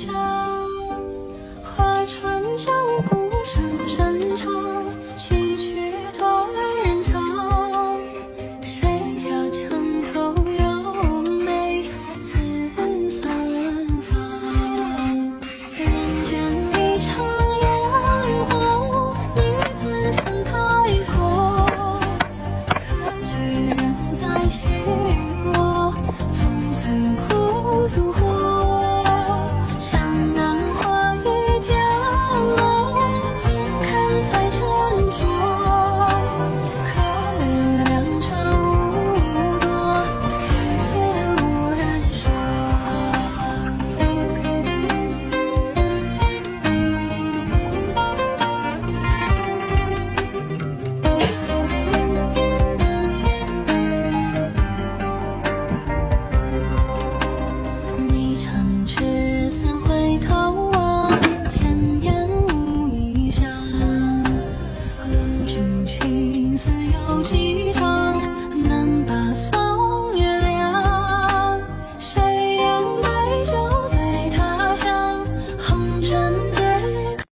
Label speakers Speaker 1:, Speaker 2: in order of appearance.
Speaker 1: shine.